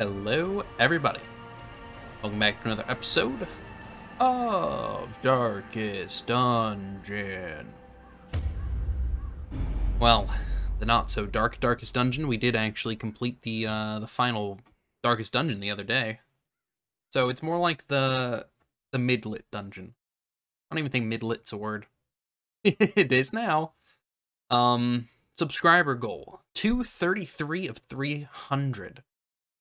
Hello, everybody. Welcome back to another episode of Darkest Dungeon. Well, the not so dark Darkest Dungeon. We did actually complete the uh, the final Darkest Dungeon the other day, so it's more like the the midlit dungeon. I don't even think midlit's a word. it is now. Um, subscriber goal 233 of 300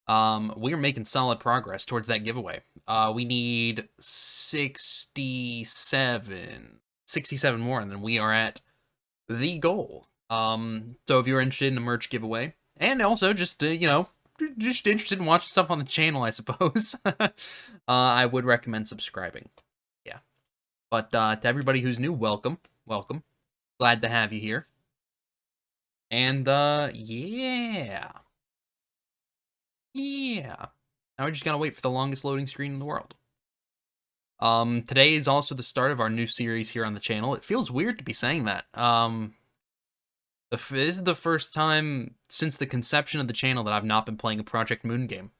um we're making solid progress towards that giveaway. Uh we need 67 67 more and then we are at the goal. Um so if you're interested in the merch giveaway and also just uh, you know just interested in watching stuff on the channel i suppose uh i would recommend subscribing. Yeah. But uh to everybody who's new welcome welcome. Glad to have you here. And, uh, yeah. Yeah. Now we just gotta wait for the longest loading screen in the world. Um, today is also the start of our new series here on the channel. It feels weird to be saying that. Um, this is the first time since the conception of the channel that I've not been playing a Project Moon game.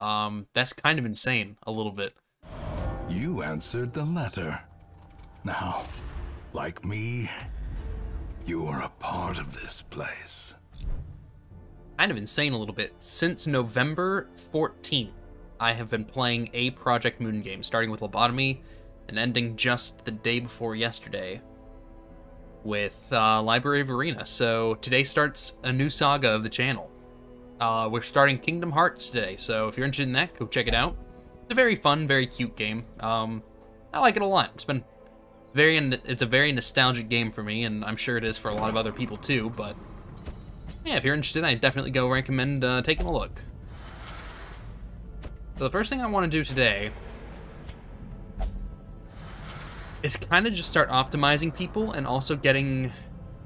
Um, that's kind of insane, a little bit. You answered the letter. Now, like me, you are a part of this place. Kind of insane a little bit. Since November 14th, I have been playing a Project Moon game, starting with Lobotomy and ending just the day before yesterday with uh, Library of Ruina. So today starts a new saga of the channel. Uh, we're starting Kingdom Hearts today, so if you're interested in that, go check it out. It's a very fun, very cute game. Um, I like it a lot. It's been very it's a very nostalgic game for me, and I'm sure it is for a lot of other people too. But yeah, if you're interested, I definitely go recommend uh, taking a look. So the first thing I want to do today is kind of just start optimizing people and also getting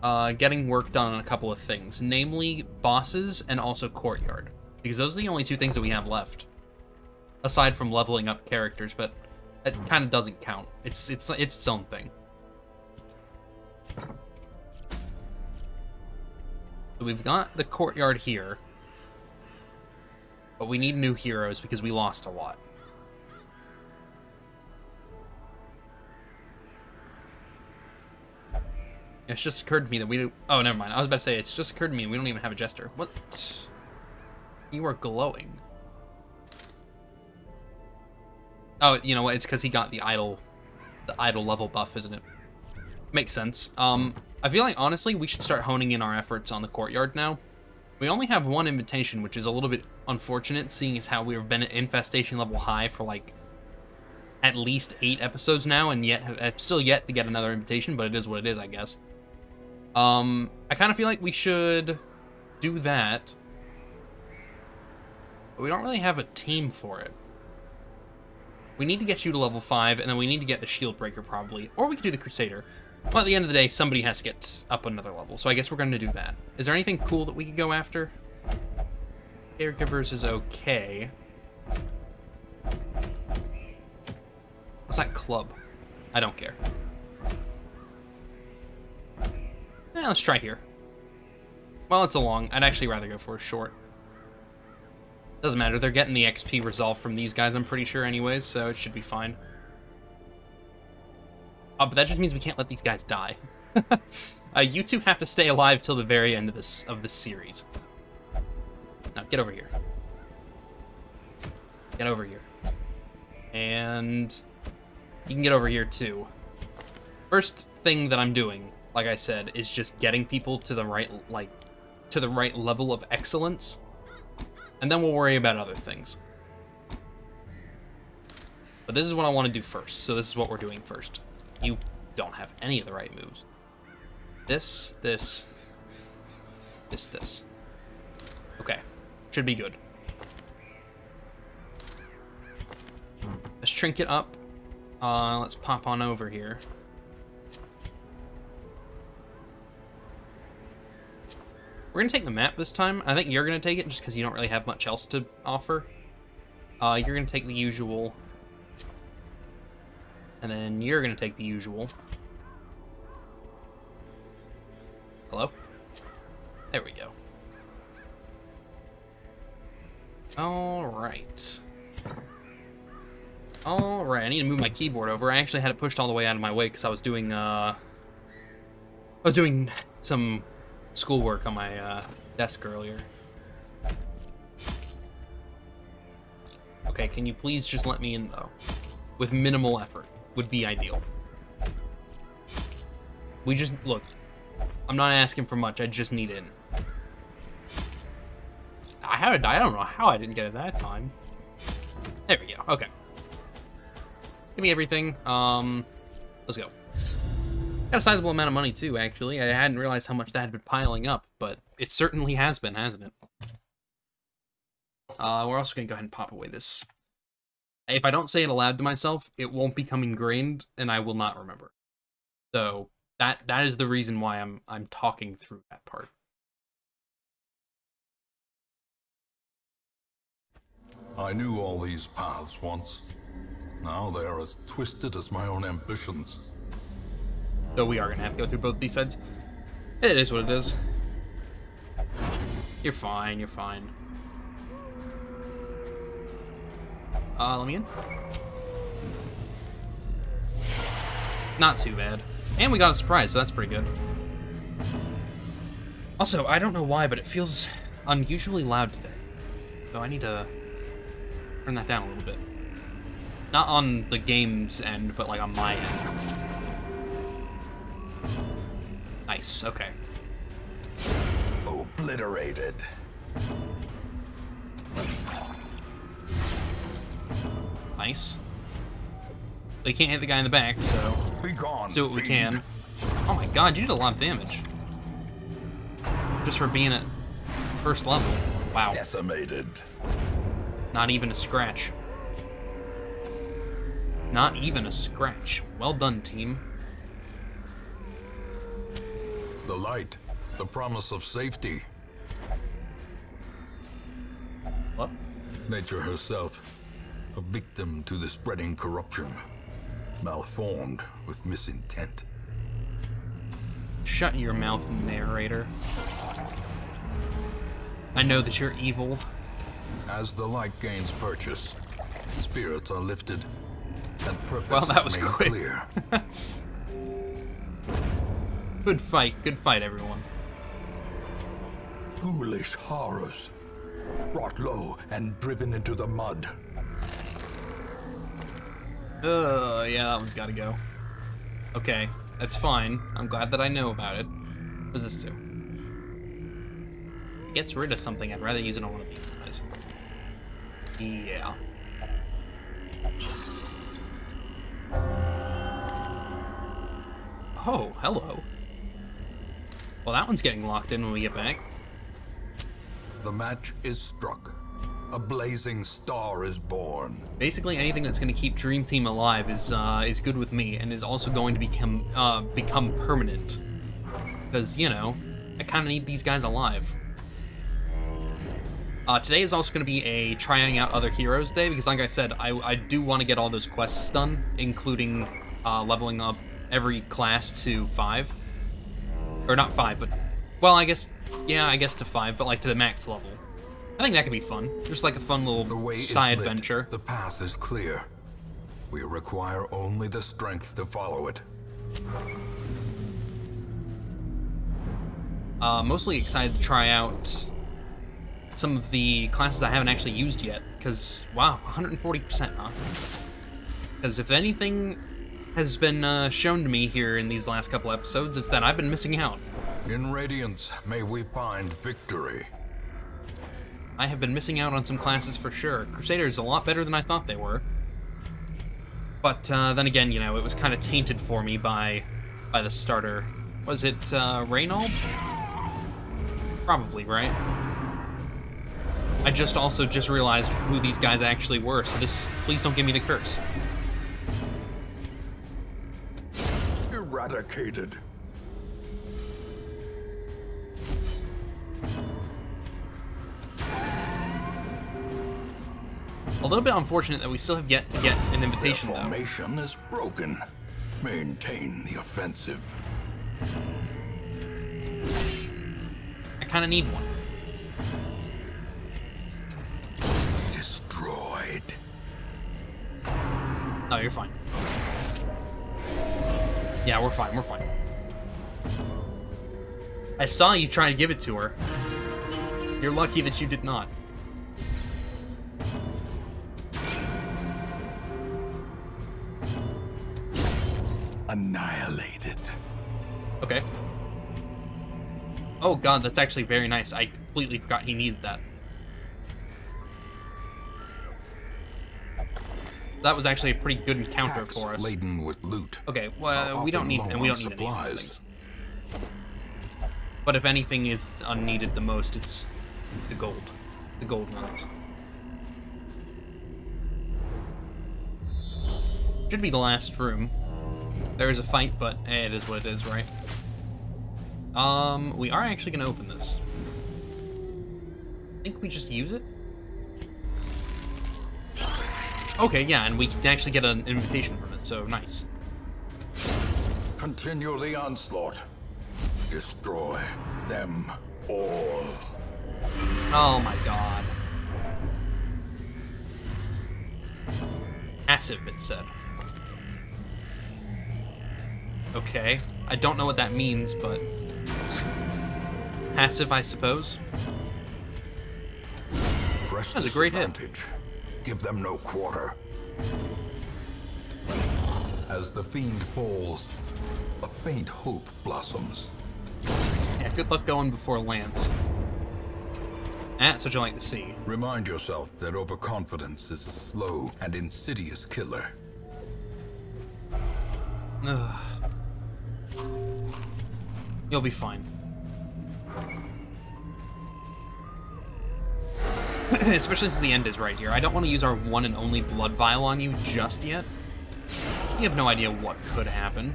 uh, getting work done on a couple of things, namely bosses and also courtyard, because those are the only two things that we have left, aside from leveling up characters. But it kind of doesn't count. It's it's it's its own thing. So we've got the courtyard here. But we need new heroes because we lost a lot. It's just occurred to me that we do. Oh, never mind. I was about to say, it's just occurred to me we don't even have a jester. What? You are glowing. Oh, you know what? It's because he got the idol, the idol level buff, isn't it? Makes sense. Um, I feel like honestly we should start honing in our efforts on the courtyard now. We only have one invitation, which is a little bit unfortunate, seeing as how we've been at infestation level high for like at least eight episodes now, and yet have, still yet to get another invitation. But it is what it is, I guess. Um, I kind of feel like we should do that, but we don't really have a team for it. We need to get you to level 5, and then we need to get the Shield Breaker, probably. Or we could do the Crusader. Well, at the end of the day, somebody has to get up another level, so I guess we're going to do that. Is there anything cool that we could go after? Caregivers is okay. What's that club? I don't care. Yeah, let's try here. Well, it's a long. I'd actually rather go for a short. Doesn't matter, they're getting the XP resolved from these guys, I'm pretty sure anyways, so it should be fine. Oh, but that just means we can't let these guys die. uh, you two have to stay alive till the very end of this of this series. Now, get over here. Get over here. And you can get over here too. First thing that I'm doing, like I said, is just getting people to the right like to the right level of excellence and then we'll worry about other things. But this is what I want to do first, so this is what we're doing first. You don't have any of the right moves. This, this, this, this. Okay, should be good. Let's trinket up. Uh, let's pop on over here. We're gonna take the map this time. I think you're gonna take it just because you don't really have much else to offer. Uh, you're gonna take the usual. And then you're gonna take the usual. Hello? There we go. Alright. Alright, I need to move my keyboard over. I actually had it pushed all the way out of my way because I was doing, uh... I was doing some schoolwork on my, uh, desk earlier. Okay, can you please just let me in, though? With minimal effort. Would be ideal. We just... Look. I'm not asking for much. I just need in. I had it. I don't know how I didn't get it that time. There we go. Okay. Give me everything. Um, let's go. Got a sizable amount of money too, actually. I hadn't realized how much that had been piling up, but it certainly has been, hasn't it? Uh, we're also gonna go ahead and pop away this. If I don't say it aloud to myself, it won't become ingrained, and I will not remember. So that that is the reason why I'm I'm talking through that part. I knew all these paths once. Now they are as twisted as my own ambitions. So we are gonna have to go through both these sides. It is what it is. You're fine, you're fine. Uh, let me in. Not too bad. And we got a surprise, so that's pretty good. Also, I don't know why, but it feels unusually loud today. So I need to turn that down a little bit. Not on the game's end, but like on my end. Nice, okay. Obliterated. Nice. They can't hit the guy in the back, so let's do what we can. Oh my god, you did a lot of damage. Just for being at first level. Wow. Decimated. Not even a scratch. Not even a scratch. Well done, team. The light. The promise of safety. What? Nature herself. A victim to the spreading corruption. Malformed with misintent. Shut your mouth, narrator. I know that you're evil. As the light gains purchase, spirits are lifted, and purpose Well, that was made quick. clear. Good fight, good fight, everyone. Foolish horrors, brought low and driven into the mud. Uh, yeah, that one's gotta go. Okay, that's fine. I'm glad that I know about it. What does this do? It gets rid of something. I'd rather use it on one of these guys. Yeah. Oh, hello. Well, that one's getting locked in when we get back. The match is struck. A blazing star is born. Basically, anything that's going to keep Dream Team alive is uh, is good with me, and is also going to become uh, become permanent. Because you know, I kind of need these guys alive. Uh, today is also going to be a trying out other heroes day because, like I said, I, I do want to get all those quests done, including uh, leveling up every class to five, or not five, but well, I guess yeah, I guess to five, but like to the max level. I think that could be fun. Just like a fun little way side lit. adventure. The path is clear. We require only the strength to follow it. Uh, mostly excited to try out some of the classes I haven't actually used yet, because, wow, 140%, huh? Because if anything has been uh, shown to me here in these last couple episodes, it's that I've been missing out. In Radiance, may we find victory. I have been missing out on some classes for sure. Crusaders a lot better than I thought they were. But uh, then again, you know, it was kind of tainted for me by by the starter. Was it uh, Reynald? Probably, right? I just also just realized who these guys actually were, so this please don't give me the curse. Eradicated. A little bit unfortunate that we still have yet to get an invitation, Their formation is broken. Maintain the offensive. I kind of need one. Destroyed. No, you're fine. Yeah, we're fine, we're fine. I saw you trying to give it to her. You're lucky that you did not. Annihilated. Okay. Oh god, that's actually very nice. I completely forgot he needed that. That was actually a pretty good encounter for us. laden with loot. Okay, well, we don't need and we don't need any of these things. But if anything is unneeded the most, it's the gold. The gold ones. Should be the last room. There is a fight, but eh, it is what it is, right? Um, we are actually gonna open this. I think we just use it. Okay, yeah, and we can actually get an invitation from it, so nice. Continue the onslaught. Destroy them all. Oh my god. Passive, it said. Okay. I don't know what that means, but... Passive, I suppose. Press That was a great hit. advantage. Give them no quarter. As the fiend falls, a faint hope blossoms. Yeah, good luck going before Lance. That's what you like to see. Remind yourself that overconfidence is a slow and insidious killer. Ugh. You'll be fine. Especially since the end is right here. I don't want to use our one and only blood vial on you just yet. You have no idea what could happen.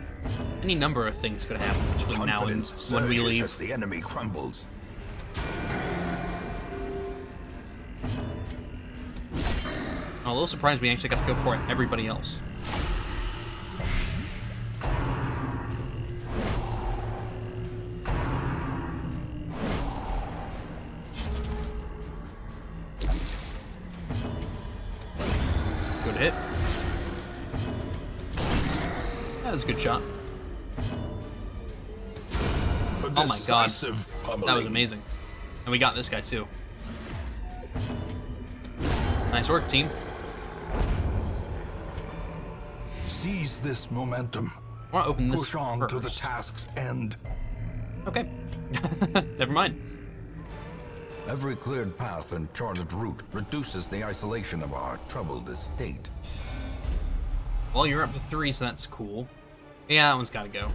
Any number of things could happen between now and Confidence when we leave. as the enemy crumbles. I'm a little surprised we actually got to go for it everybody else. Decisive That was amazing. And we got this guy too. Nice work, team. Seize this momentum. I want to open this Push on first. to the task's end. Okay. Never mind. Every cleared path and charted route reduces the isolation of our troubled estate. Well, you're up to three, so that's cool. Yeah, that one's gotta go.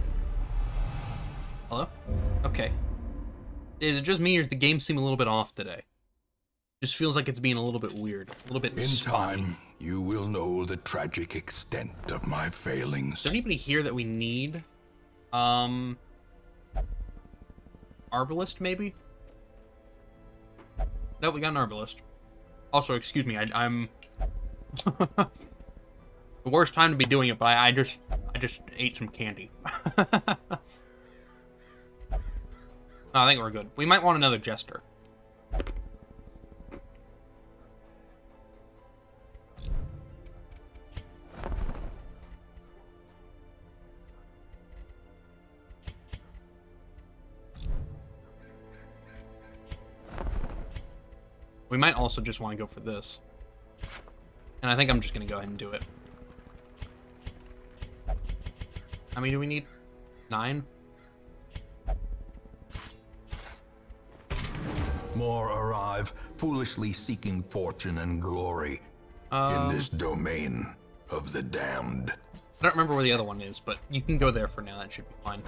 Hello? Okay. Is it just me, or does the game seem a little bit off today? Just feels like it's being a little bit weird. A little bit In spotty. time, you will know the tragic extent of my failings. Is there anybody here that we need? Um... Arbalist, maybe? No, we got an Arbalist. Also, excuse me, I, I'm... the worst time to be doing it, but I, I just... I just ate some candy. I think we're good. We might want another Jester. We might also just want to go for this. And I think I'm just going to go ahead and do it. How many do we need? Nine? More arrive, foolishly seeking fortune and glory Um, in this domain of the damned. I don't remember where the other one is, but you can go there for now. That should be fine.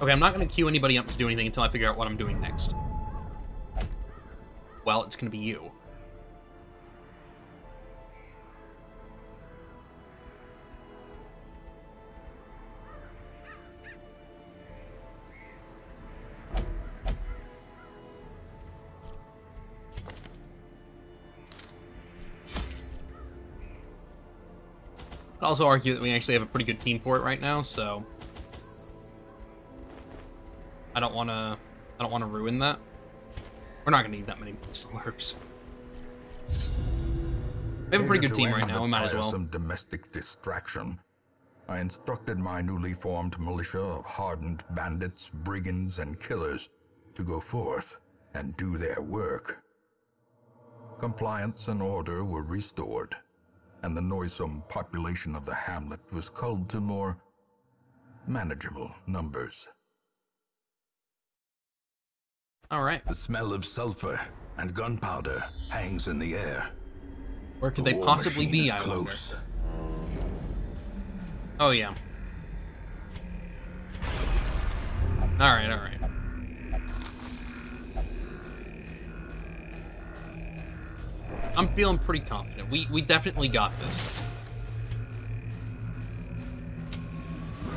Okay, I'm not going to queue anybody up to do anything until I figure out what I'm doing next. Well, it's going to be you. Also argue that we actually have a pretty good team for it right now, so I don't want to. I don't want to ruin that. We're not gonna need that many herbs. We have a pretty good team right now, we might as well. Some domestic distraction. I instructed my newly formed militia of hardened bandits, brigands, and killers to go forth and do their work. Compliance and order were restored, and the noisome population of the hamlet was culled to more manageable numbers. All right. The smell of sulfur and gunpowder hangs in the air. Where could The they possibly be? I wonder. close. Oh yeah. All right, all right. I'm feeling pretty confident. We we definitely got this.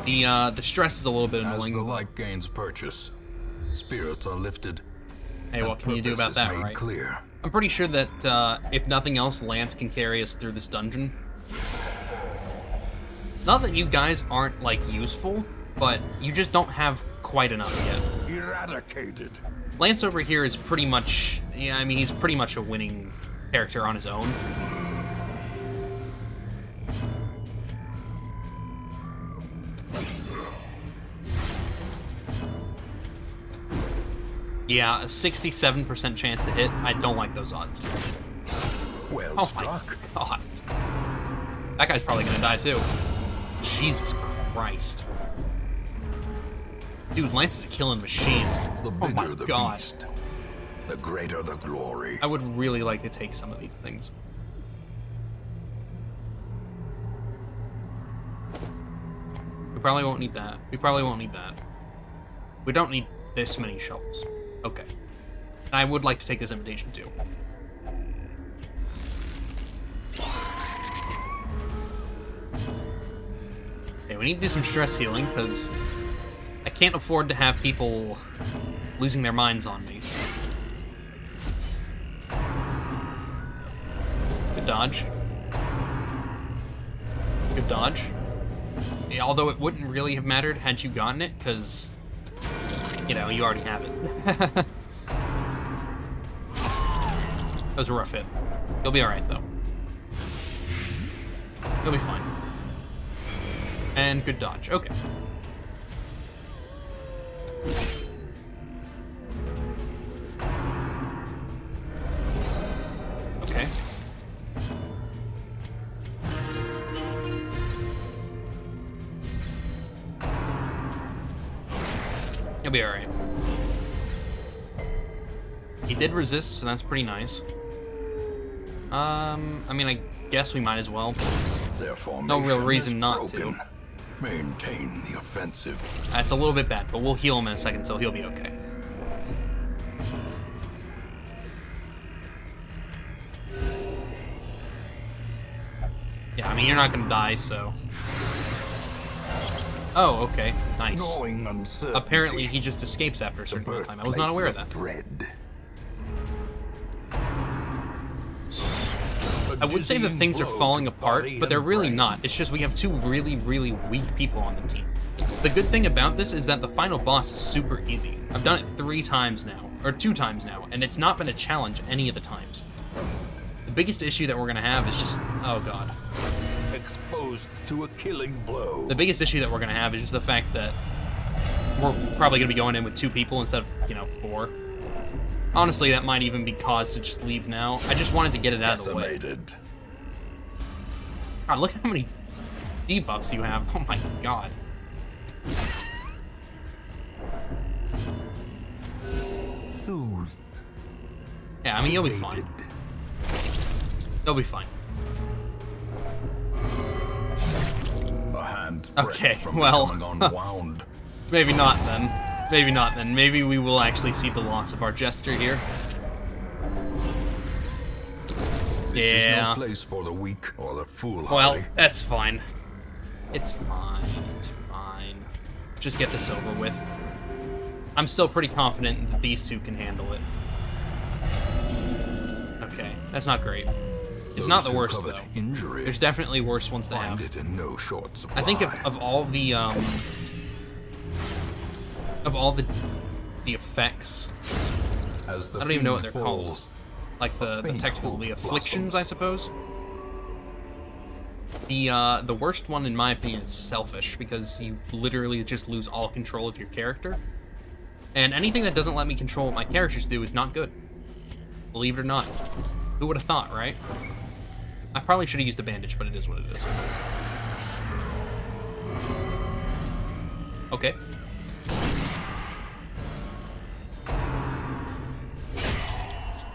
The uh the stress is a little bit As annoying. the light gains purchase, spirits are lifted. Hey, what can you do about that, right? Clear. I'm pretty sure that uh, if nothing else, Lance can carry us through this dungeon. Not that you guys aren't like useful, but you just don't have quite enough yet. Eradicated. Lance over here is pretty much, yeah, I mean, he's pretty much a winning character on his own. Yeah, a 67% chance to hit. I don't like those odds. Well Oh struck. my god. That guy's probably gonna die too. Jesus Christ. Dude, Lance is a killing machine. The Oh my the god. beast, the greater the glory. I would really like to take some of these things. We probably won't need that. We probably won't need that. We don't need this many shovels. Okay. And I would like to take this invitation too. Okay, we need to do some stress healing because I can't afford to have people losing their minds on me. Dodge. Good dodge. Although it wouldn't really have mattered had you gotten it, because, you know, you already have it. that was a rough hit. You'll be alright, though. You'll be fine. And good dodge. Okay. Be alright. He did resist, so that's pretty nice. Um, I mean, I guess we might as well. No real reason not to. Maintain the offensive. That's a little bit bad, but we'll heal him in a second, so he'll be okay. Yeah, I mean, you're not gonna die, so... Oh, okay. Nice. Apparently, he just escapes after a certain time. I was not aware of that. Dread. I would say that things are falling apart, but they're really not. It's just we have two really, really weak people on the team. The good thing about this is that the final boss is super easy. I've done it three times now, or two times now, and it's not been a challenge any of the times. The biggest issue that we're gonna have is just, oh god. Exposed to a killing blow. The biggest issue that we're gonna have is just the fact that we're probably gonna be going in with two people instead of, you know, four. Honestly, that might even be cause to just leave now. I just wanted to get it out of the way. God, look how many debuffs you have. Oh my god. Soothed. Yeah, I mean, you'll be fine. You'll be fine. Hand Okay, from well. becoming unwound. Maybe not then. Maybe not then. Maybe we will actually see the loss of our jester here. This is no place for the weak or the foolhardy. Well, that's fine. It's fine. It's fine. Just get this over with. I'm still pretty confident that these two can handle it. Okay, that's not great. It's not the worst though. Injury There's definitely worse ones to have. it in no short supply. I think of, of all the um of all the the effects, As the I don't even know what they're fiend called. like the, the technical the afflictions, I suppose. The uh, the worst one, in my opinion, is selfish because you literally just lose all control of your character. And anything that doesn't let me control what my characters do is not good. Believe it or not. Who would have thought, right? I probably should have used a bandage, but it is what it is. Okay.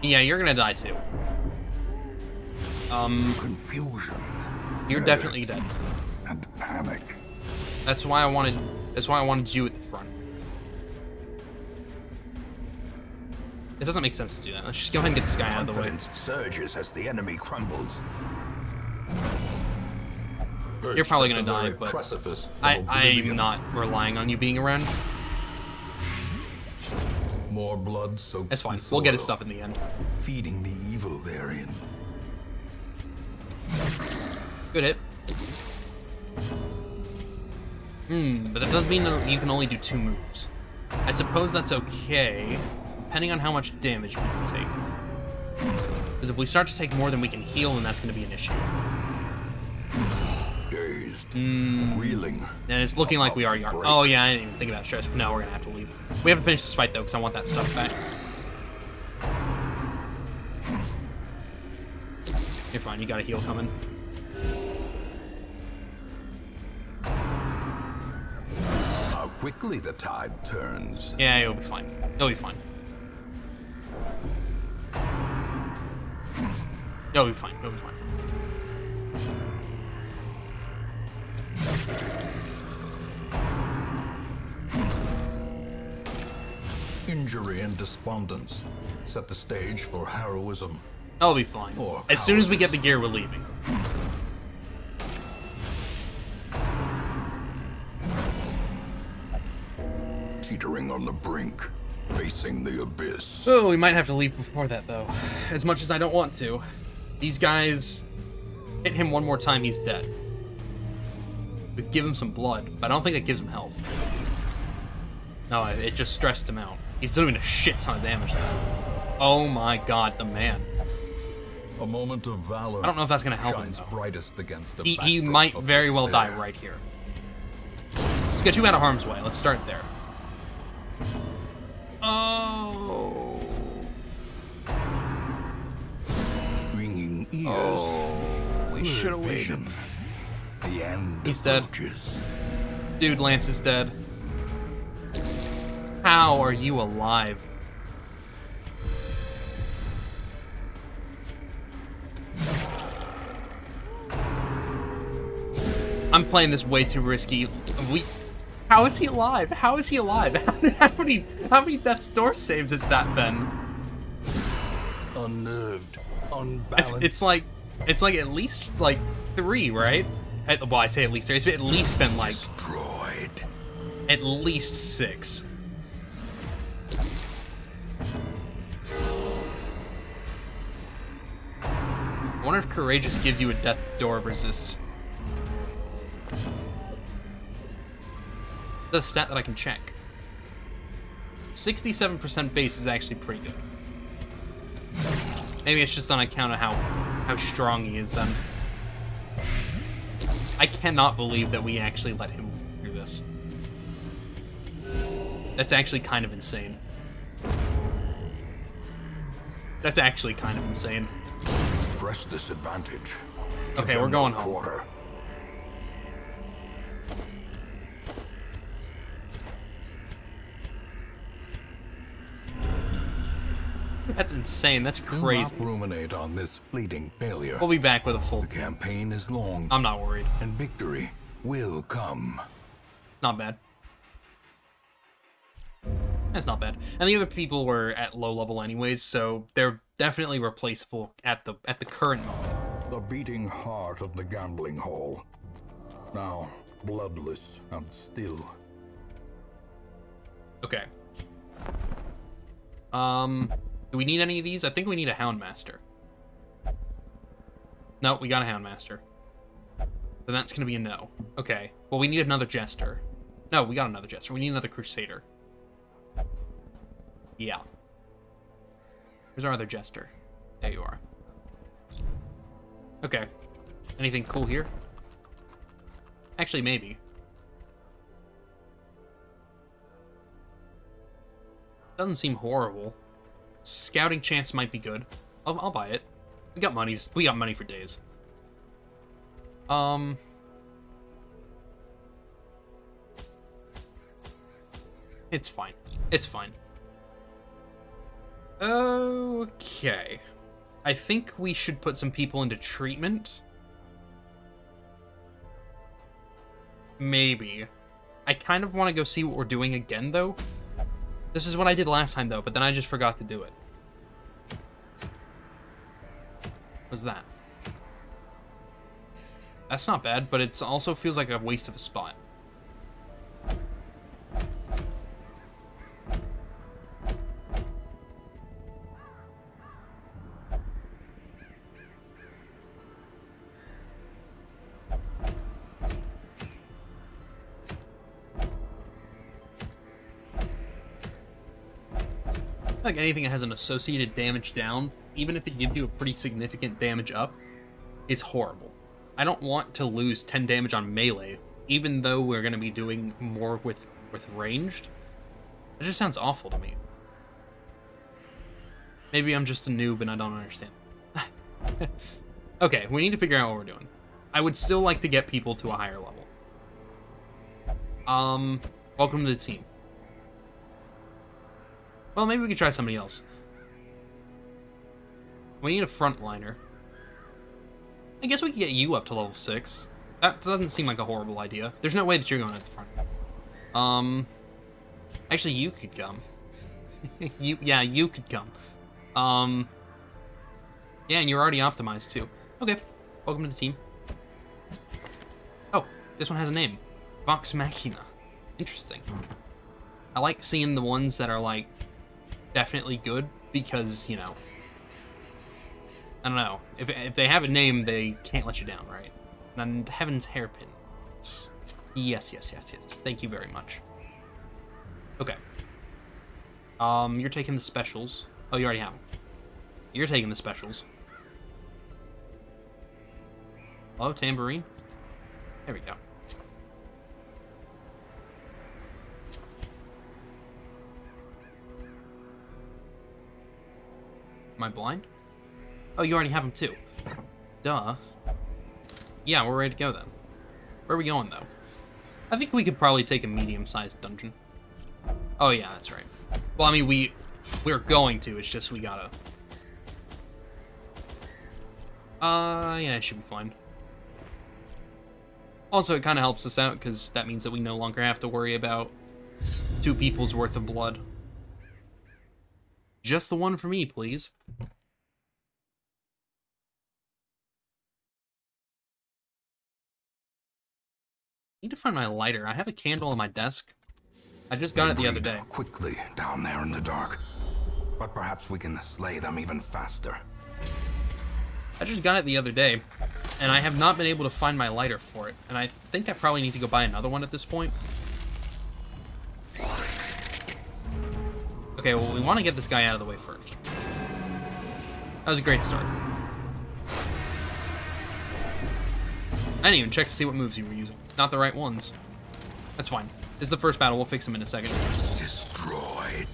Yeah, you're gonna die too. Um, Confusion you're definitely dead. and panic. That's why I wanted. That's why I wanted you at the front. It doesn't make sense to do that. Let's just go ahead and get this guy out of the way. Surges as the enemy crumbles. You're probably gonna die, but precipice I, I'm not relying on you being around. More blood soaks That's fine. We'll get his stuff in the end. feeding the evil therein. Good hit. Hmm, but that does mean that you can only do two moves. I suppose that's okay, depending on how much damage we can take. Because if we start to take more than we can heal, then that's going to be an issue. Dazed, Hmm. reeling. And it's looking like we are. Oh yeah, I didn't even think about stress. No, we're gonna have to leave. We have to finish this fight though, because I want that stuff back. You're fine. You got a heal coming. How quickly the tide turns. Yeah, you'll be fine. You'll be fine. You'll be fine. You'll be fine. Injury and despondence set the stage for heroism. I'll be fine. As soon as we get the gear, we're leaving. Teetering on the brink, facing the abyss. Oh, we might have to leave before that, though. As much as I don't want to. These guys... Hit him one more time, he's dead. We could give him some blood, but I don't think it gives him health. No, it just stressed him out. He's doing a shit ton of damage, though. Oh my god, the man. A moment of valor. I don't know if that's gonna help him, though. brightest against the He, he might of very well die right here. Let's get you out of harm's way. Let's start there. Oh. Ringing ears. Oh. We should have blurred waited. The end He's dead. approaches. Dude, Lance is dead. How are you alive? I'm playing this way too risky. We, how is he alive? How is he alive? How many, how many death's door saves has that been? Unnerved, It's, unbalanced. it's like, it's like at least like three, right? At- Well, I say at least. It's at least been like destroyed. at least six. I wonder if Courageous gives you a death door of resist. The stat that I can check. 67% base is actually pretty good. Maybe it's just on account of how how strong he is then. I cannot believe that we actually let him do this. That's actually kind of insane. That's actually kind of insane. Press this advantage. Okay, we're going home. quarter. That's insane. That's Do crazy. not ruminate on this fleeting failure. We'll be back with a full. The campaign is long, I'm not worried. and victory will come. Not bad. That's not bad. And the other people were at low level anyways, so they're definitely replaceable at the at the current moment. The beating heart of the gambling hall. Now, bloodless and still. Okay. Um, do we need any of these? I think we need a Houndmaster. No, we got a Houndmaster. Then that's gonna be a no. Okay. Well, we need another Jester. No, we got another Jester. We need another Crusader. Yeah. Where's our other Jester? There you are. Okay. Anything cool here? Actually, maybe. Doesn't seem horrible. Scouting chance might be good. I'll, I'll buy it. We got money. We got money for days. Um. It's fine. It's fine. Okay. I think we should put some people into treatment. Maybe. I kind of want to go see what we're doing again, though. This is what I did last time, though, but then I just forgot to do it. What's that? That's not bad, but it also feels like a waste of a spot. Anything that has an associated damage down, even if it gives you a pretty significant damage up, is horrible. I don't want to lose 10 damage on melee, even though we're going to be doing more with, with ranged. It just sounds awful to me. Maybe I'm just a noob and I don't understand. okay, we need to figure out what we're doing. I would still like to get people to a higher level. Um, welcome to the team. Well, maybe we could try somebody else. We need a frontliner. I guess we could get you up to level 6. That doesn't seem like a horrible idea. There's no way that you're going at the front. Um, actually, you could come. you, yeah, you could come. Um, yeah, and you're already optimized too. Okay, welcome to the team. Oh, this one has a name. Vox Machina. Interesting. I like seeing the ones that are like definitely good because, you know, I don't know. If, if they have a name, they can't let you down, right? And Heaven's Hairpin. Yes, yes, yes, yes. Thank you very much. Okay. Um, you're taking the specials. Oh, you already have them. You're taking the specials. Hello, tambourine? There we go. Am I blind? Oh, you already have them too. Duh. Yeah, we're ready to go then. Where are we going though? I think we could probably take a medium-sized dungeon. Oh yeah, that's right. Well, I mean, we we're going to. It's just we gotta. Uh, yeah, it should be fine. Also, it kind of helps us out because that means that we no longer have to worry about two people's worth of blood. Just the one for me, please. need to find my lighter. I have a candle on my desk. I just got they it the other day. Quickly down there in the dark. But perhaps we can slay them even faster. I just got it the other day, and I have not been able to find my lighter for it. And I think I probably need to go buy another one at this point. Okay, well, we want to get this guy out of the way first. That was a great start. I didn't even check to see what moves you were using. Not the right ones. That's fine. This is the first battle. We'll fix him in a second. Destroyed.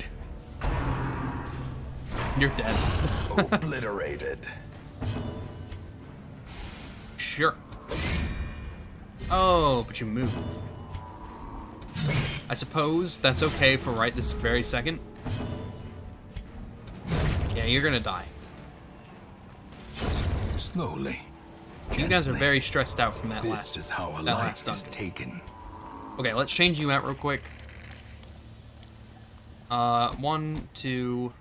You're dead. Obliterated. Sure. Oh, but you move. I suppose that's okay for right this very second. You're gonna die. Slowly. You guys are very stressed out from that this last is how a life last is taken. Okay, let's change you out real quick. Uh, one, two,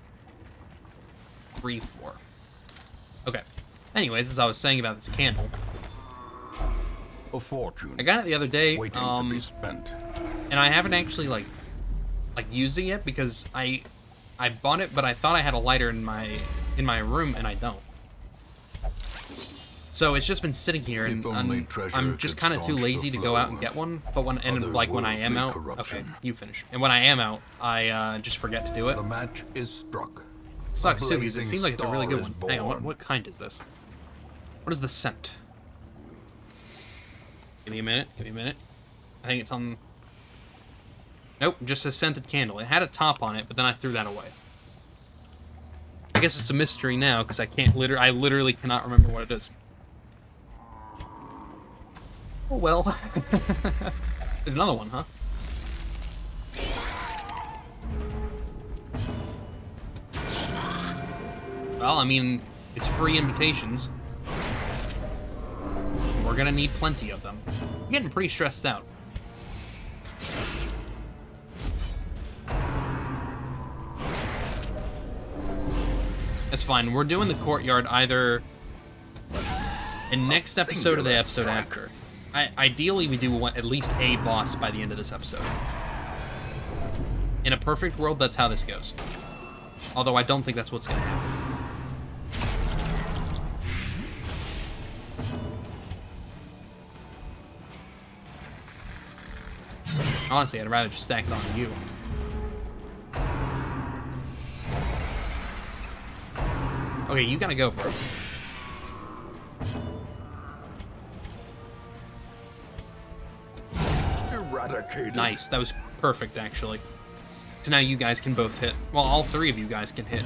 three, four. Okay. Anyways, as I was saying about this candle, A fortune. I got it the other day, waiting to um, be spent. and I haven't actually like, like used it yet because I, I bought it, but I thought I had a lighter in my, in my room, and I don't. So it's just been sitting here, and I'm, I'm just kind of too lazy to go out and get one. But when and like when I am out, corruption. okay, you finish. And when I am out, I uh, just forget to do it. The match is struck. Sucks too because it seems like it's a really good one. Hang on, what, what kind is this? What is the scent? Give me a minute. Give me a minute. I think it's on. Nope, just a scented candle. It had a top on it, but then I threw that away. I guess it's a mystery now because I can't liter. I literally cannot remember what it is. Oh well. There's another one, huh? Well, I mean, it's free invitations. We're gonna need plenty of them. I'm getting pretty stressed out. That's fine. We're doing the courtyard either in next episode or the episode strike. after. I, ideally, we do want at least a boss by the end of this episode. In a perfect world, that's how this goes. Although I don't think that's what's gonna happen. Honestly, I'd rather just stack it on you. Okay, you gotta go, bro. Eradicated. Nice. That was perfect, actually. So now you guys can both hit. Well, all three of you guys can hit.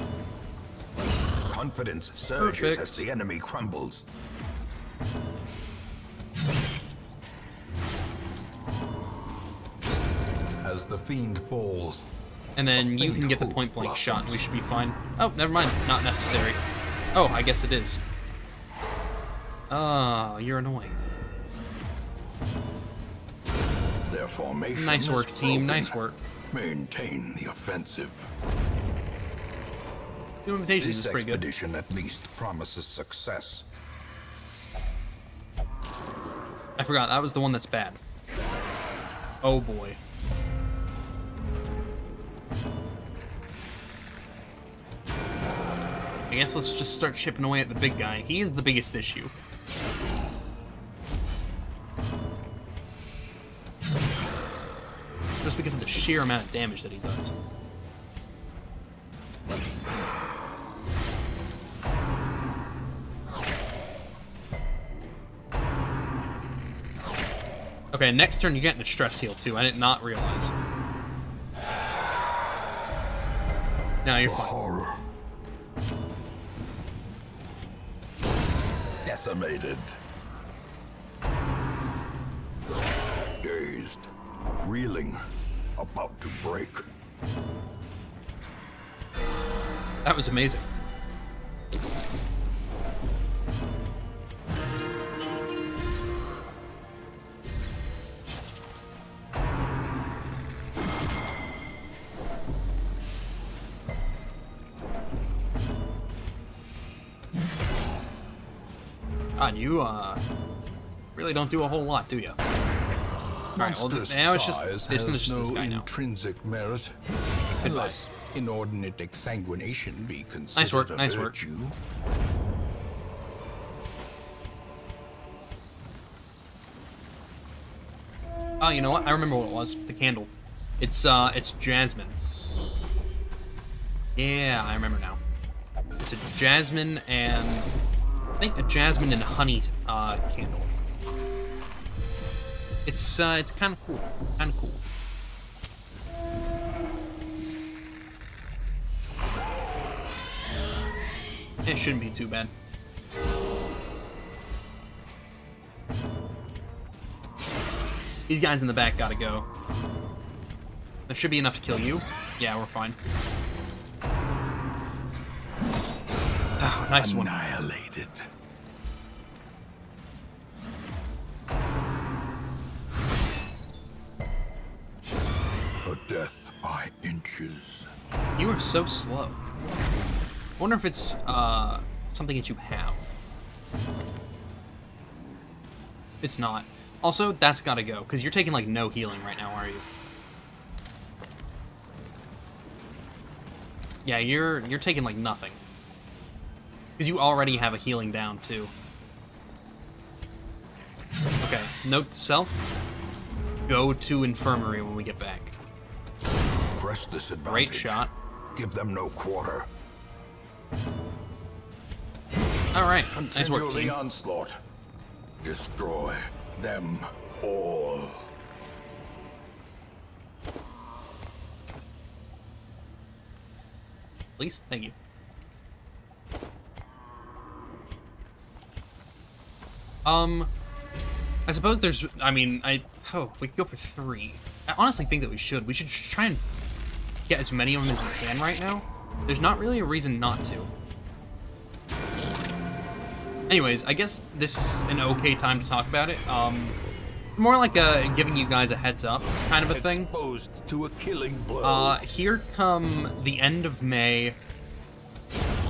Confidence surges Perfect. as the enemy crumbles. As the fiend falls, And then you can get the point blank shot, and we should be fine. Oh, never mind. Not necessary. Oh, I guess it is. Oh, you're annoying. their formation Nice work, team. broken. Nice work. Maintain the offensive. Two invitations This is pretty good. expedition at least promises success. I forgot, that was the one that's bad. Oh boy. I guess let's just start chipping away at the big guy. He is the biggest issue. Just because of the sheer amount of damage that he does. Okay, next turn you're getting a stress heal too. I did not realize. Now you're fine. Decimated. Dazed. Reeling. About to break. That was amazing. You uh really don't do a whole lot, do you? All right, well, now it's just it's just no this guy now. intrinsic merit. Goodbye. Unless inordinate exsanguination be considered work, a nice work. virtue. Oh, you know what? I remember what it was. The candle. It's uh, it's jasmine. Yeah, I remember now. It's a jasmine and I think a jasmine and honey uh candle. It's uh, it's kind of cool. Kind of cool. It shouldn't be too bad. These guys in the back gotta go. That should be enough to kill you. Yeah, we're fine. Oh, nice one. Death by inches. You are so slow. I wonder if it's uh, something that you have. It's not. Also, that's gotta go, because you're taking like no healing right now, are you? Yeah, you're you're taking like nothing. Because you already have a healing down too. Okay, note to self. Go to infirmary when we get back. Press this advantage. Great shot. Give them no quarter. All right, nice Continue work, team. the onslaught. Destroy them all. Please? Thank you. Um, I suppose there's, I mean, I, oh, we could go for three. I honestly think that we should. We should try and get as many of them as you can right now. There's not really a reason not to. Anyways, I guess this is an okay time to talk about it. Um, more like a giving you guys a heads up kind of a thing. Exposed to a killing blow. Uh, here come the end of May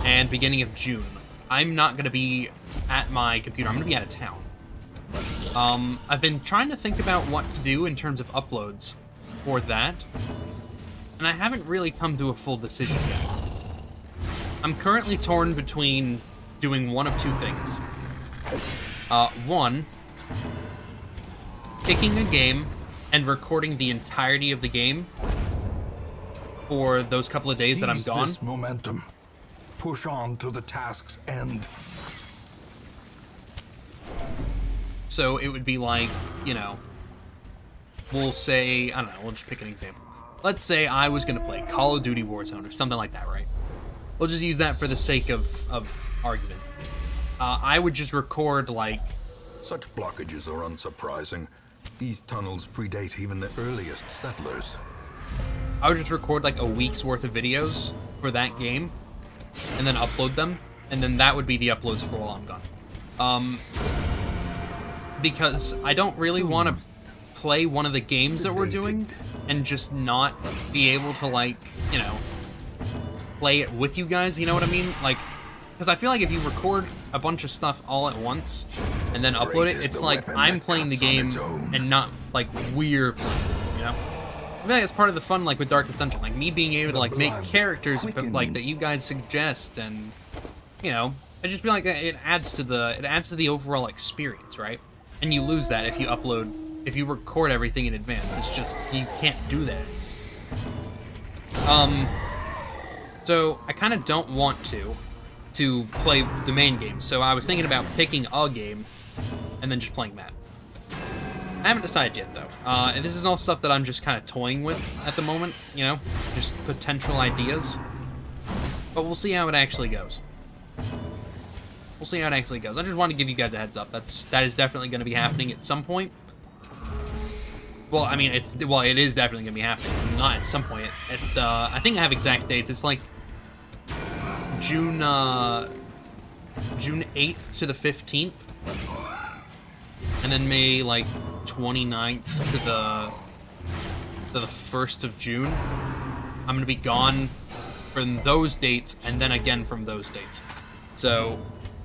and beginning of June. I'm not gonna be at my computer. I'm gonna be out of town. Um, I've been trying to think about what to do in terms of uploads for that, and I haven't really come to a full decision yet. I'm currently torn between doing one of two things. Uh, one, picking a game and recording the entirety of the game for those couple of days that I'm Seize gone. This momentum. Push on to the task's end. So it would be like, you know, we'll say, I don't know, we'll just pick an example. Let's say I was going to play Call of Duty Warzone or something like that, right? We'll just use that for the sake of, of argument. Uh, I would just record, like, Such blockages are unsurprising. These tunnels predate even the earliest settlers. I would just record like a week's worth of videos for that game and then upload them. And then that would be the uploads for while I'm gone. Um, because I don't really want to play one of the games that we're doing and just not be able to like, you know, play it with you guys, you know what I mean? Like, because I feel like if you record a bunch of stuff all at once and then upload it, it, is like I'm playing the game and not like we're playing, you know? I feel like it's part of the fun, like with Dark Dungeon, like me being able to like make characters, but like that you guys suggest, and you know, I just feel like it adds to the it adds to the overall experience, right? And you lose that if you upload, if you record everything in advance. It's just you can't do that. Um, so I kind of don't want to to play the main game. So I was thinking about picking a game and then just playing that. I haven't decided yet, though. Uh, and this is all stuff that I'm just kind of toying with at the moment, you know? Just potential ideas. But we'll see how it actually goes. We'll see how it actually goes. I just want to give you guys a heads up. That's that is definitely going to be happening at some point. Well, I mean, it's well, it is definitely to be happening. Not at some point. At uh, I think I have exact dates. It's like June uh, June 8th to the 15th and then May like 29th to the to the 1st of June. I'm gonna be gone from those dates and then again from those dates. So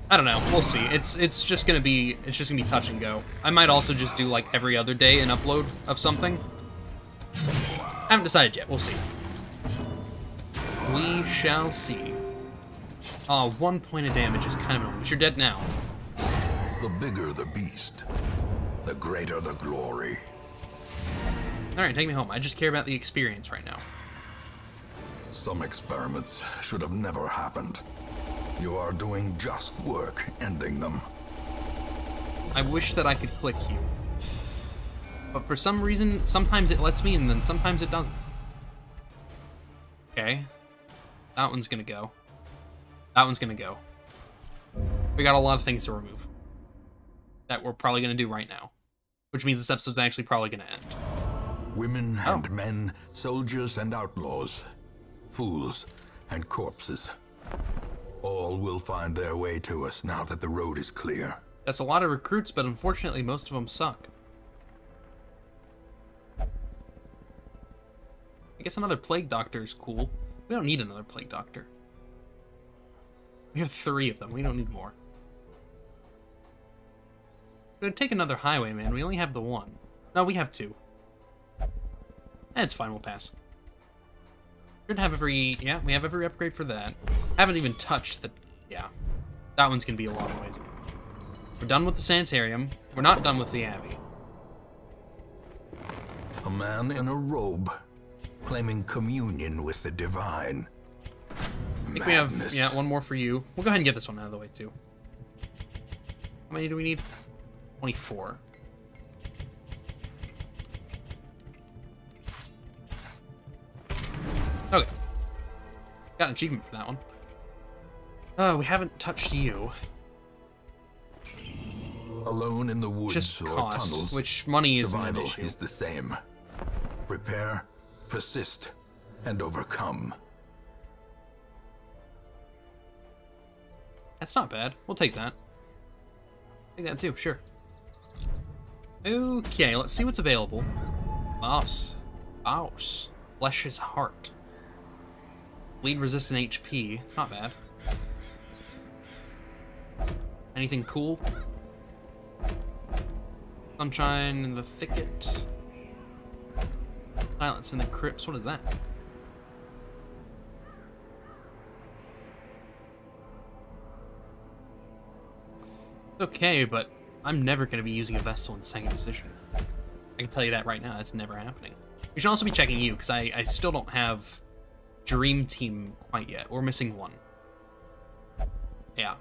I don't know. We'll see. It's it's just gonna be it's just gonna be touch and go. I might also just do like every other day an upload of something. I haven't decided yet. We'll see. We shall see. Oh, one point of damage is kind of annoying, but you're dead now. The bigger the beast, the greater the glory. Alright, take me home. I just care about the experience right now. Some experiments should have never happened. You are doing just work ending them. I wish that I could click you. But for some reason, sometimes it lets me and then sometimes it doesn't. Okay. That one's gonna go. That one's gonna go. We got a lot of things to remove. That we're probably gonna do right now. Which means this episode's actually probably gonna end. Women Oh. and men, soldiers and outlaws, fools and corpses. All will find their way to us now that the road is clear. That's a lot of recruits, but unfortunately most of them suck. I guess another plague doctor is cool. We don't need another plague doctor. We have three of them. We don't need more. We're gonna take another highwayman. We only have the one. No, we have two. That's fine. We'll pass. Should have every... Yeah, we have every upgrade for that. Haven't even touched the... Yeah. That one's going to be a long ways. We're done with the sanitarium. We're not done with the abbey. A man in a robe, claiming communion with the divine. I think Madness. we have, yeah, one more for you. We'll go ahead and get this one out of the way, too. How many do we need? 24. Got an achievement for that one. Oh, we haven't touched you. Alone in the woods Just or cost, tunnels, which money an survival is the same. Prepare, persist, and overcome. That's not bad. We'll take that. Take that too, sure. Okay, let's see what's available. Mouse. Mouse. Flesh's Heart. Bleed resistant HP. It's not bad. Anything cool? Sunshine in the Thicket. Silence in the Crypts. What is that? Okay, but I'm never going to be using a Vestal in second position. I can tell you that right now. That's never happening. We should also be checking you, because I, I still don't have Dream Team quite yet. We're missing one. Yeah.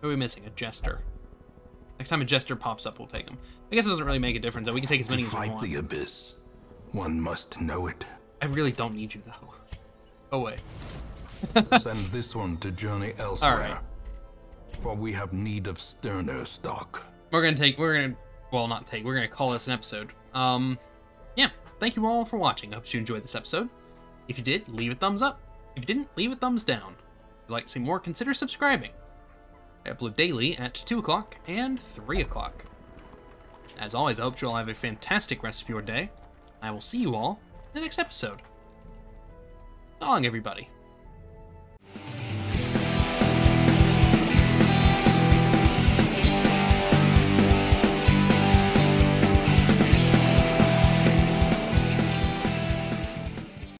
Who are we missing? A Jester. Next time a Jester pops up, we'll take him. I guess it doesn't really make a difference, though. We can take as many to as we fight want. the abyss, one must know it. I really don't need you, though. Go away. Send this one to journey elsewhere. Alright. For we have need of sterner stock. We're gonna take, we're gonna, well, not take, we're gonna call this an episode. Um, yeah, thank you all for watching. I hope you enjoyed this episode. If you did, leave a thumbs up. If you didn't, leave a thumbs down. If you'd like to see more, consider subscribing. I upload daily at 2 o'clock and 3 o'clock. As always, I hope you all have a fantastic rest of your day. I will see you all in the next episode. So long, everybody.